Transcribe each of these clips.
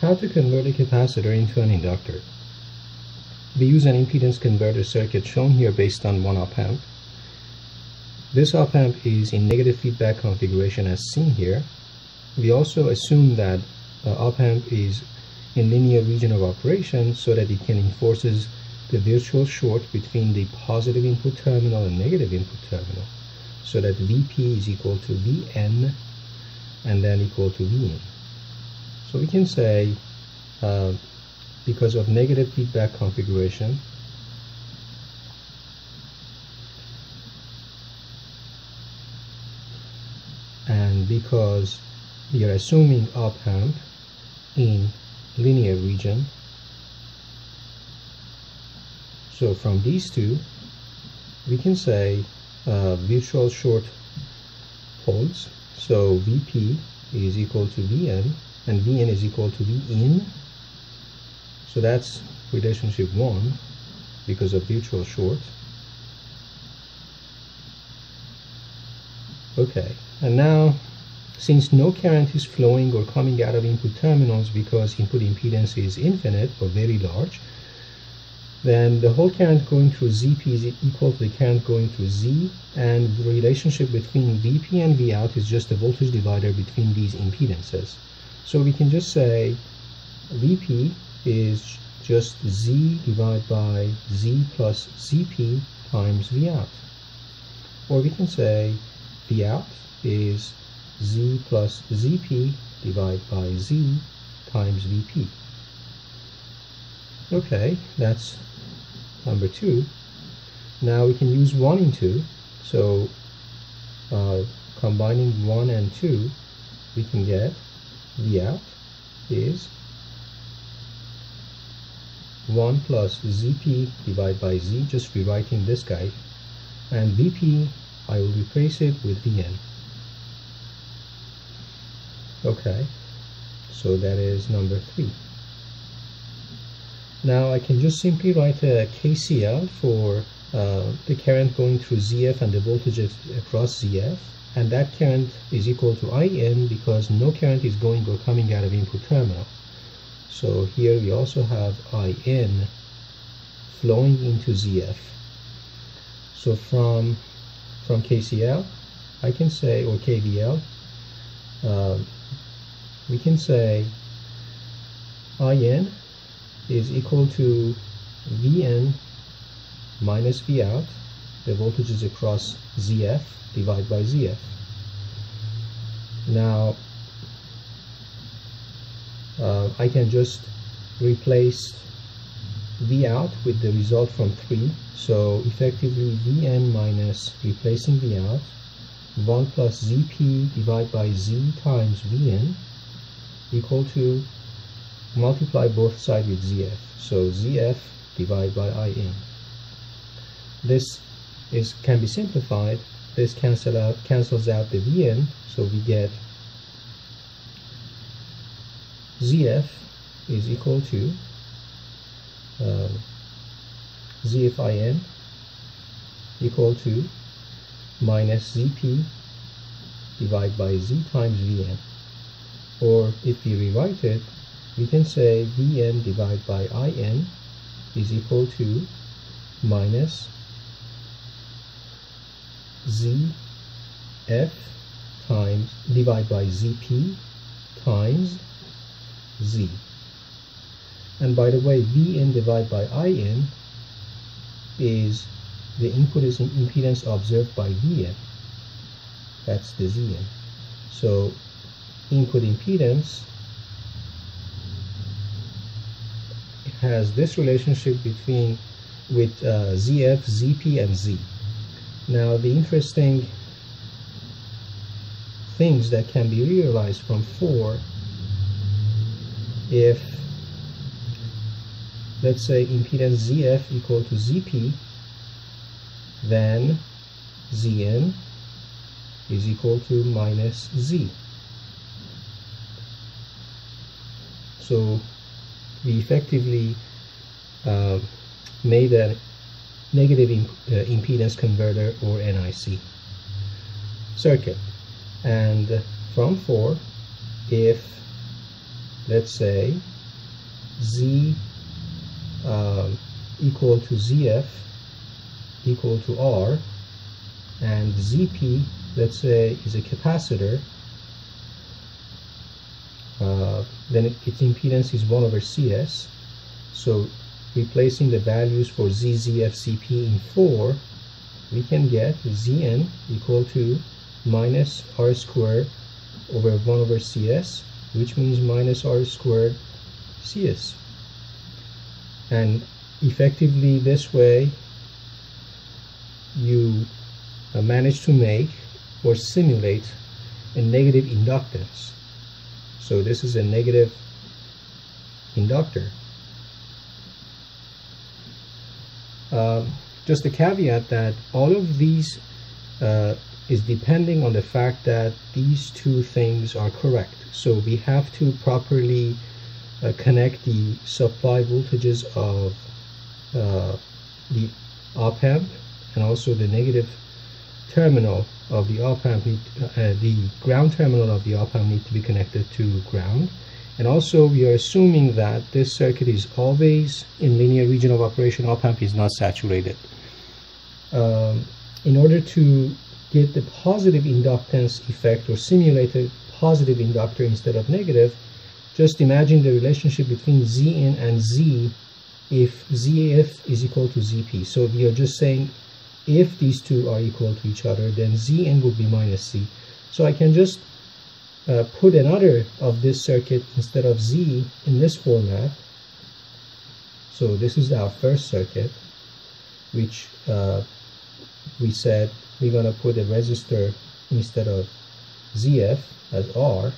how to convert a capacitor into an inductor. We use an impedance converter circuit shown here based on one op amp. This op amp is in negative feedback configuration as seen here. We also assume that uh, op amp is in linear region of operation so that it can enforces the virtual short between the positive input terminal and negative input terminal so that Vp is equal to Vn and then equal to Vin. So we can say uh, because of negative feedback configuration and because we are assuming op amp in linear region so from these two we can say uh, virtual short holds. So Vp is equal to Vn and Vn is equal to Vin. So that's relationship 1 because of virtual short. Okay, and now since no current is flowing or coming out of input terminals because input impedance is infinite or very large, then the whole current going through Zp is equal to the current going through Z and the relationship between Vp and Vout is just the voltage divider between these impedances. So we can just say Vp is just Z divided by Z plus Zp times Vout. Or we can say Vout is Z plus Zp divided by Z times Vp. Okay, that's number two. Now we can use 1 and 2. So uh, combining 1 and 2, we can get V out is 1 plus Zp divided by Z, just rewriting this guy. And Vp, I will replace it with Vn. Okay, so that is number 3. Now I can just simply write a KCL for uh, the current going through ZF and the voltage across ZF and that current is equal to IN because no current is going or coming out of input terminal. So here we also have IN flowing into ZF. So from from KCL, I can say, or KVL, uh, we can say IN is equal to Vn minus V out, the voltage is across ZF, divided by ZF. Now, uh, I can just replace V out with the result from 3. So effectively Vn minus replacing V out 1 plus Zp divided by Z times Vn equal to multiply both sides with ZF. So ZF divided by IN. This is can be simplified. This cancel out cancels out the Vn, so we get ZF is equal to uh, ZFIN equal to minus ZP divided by Z times Vn. Or if we rewrite it, we can say Vn divided by In is equal to minus Zf times divided by Zp times Z. And by the way, Vn divided by In is the input is impedance observed by Vn. That's the Zn. So input impedance has this relationship between with uh, ZF, ZP, and Z. Now the interesting things that can be realized from 4 if let's say impedance ZF equal to ZP then Zn is equal to minus Z. So we effectively uh, made a negative imp uh, impedance converter or NIC circuit. And from 4 if let's say Z um, equal to ZF equal to R and ZP let's say is a capacitor uh, then it, its impedance is 1 over CS so replacing the values for Z, ZF, ZP in 4 we can get Zn equal to minus R squared over 1 over CS which means minus R squared CS. And effectively this way you uh, manage to make or simulate a negative inductance. So this is a negative inductor um, just a caveat that all of these uh, is depending on the fact that these two things are correct. So we have to properly uh, connect the supply voltages of uh, the op amp and also the negative terminal of the op amp uh, the ground terminal of the op amp need to be connected to ground and also we are assuming that this circuit is always in linear region of operation op amp is not saturated um, in order to get the positive inductance effect or simulate a positive inductor instead of negative just imagine the relationship between Zn and Z if ZF is equal to ZP. So we are just saying if these two are equal to each other, then Zn would be minus Z. So I can just uh, put another of this circuit instead of Z in this format. So this is our first circuit, which uh, we said we're going to put a resistor instead of ZF as R.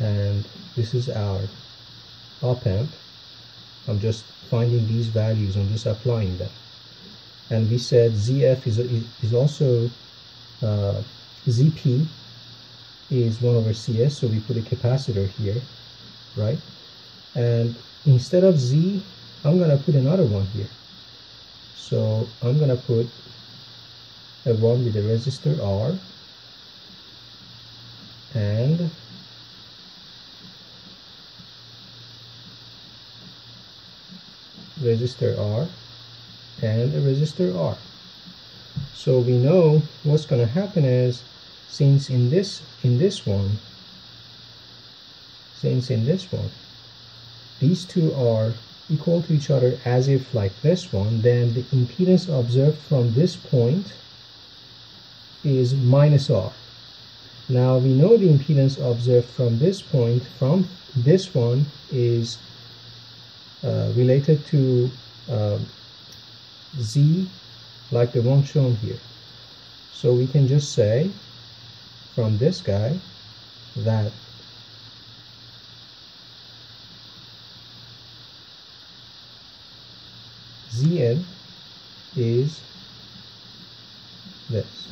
And this is our op amp I'm just finding these values I'm just applying them and we said ZF is, is also uh, ZP is 1 over CS so we put a capacitor here right and instead of Z I'm gonna put another one here so I'm gonna put a one with a resistor R and resistor R and a resistor R. So we know what's going to happen is since in this in this one since in this one these two are equal to each other as if like this one then the impedance observed from this point is minus R. Now we know the impedance observed from this point from this one is uh, related to uh, z like the one shown here. So we can just say from this guy that Zn is this.